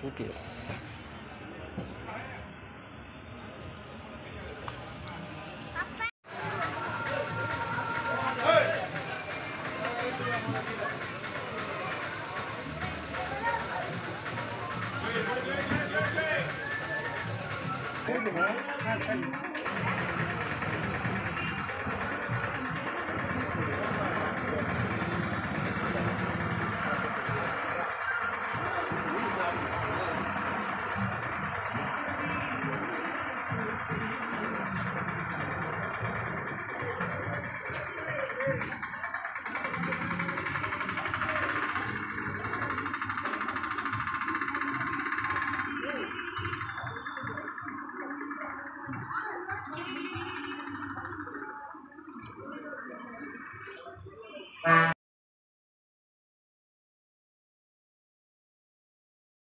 TTS. Hey, Bye.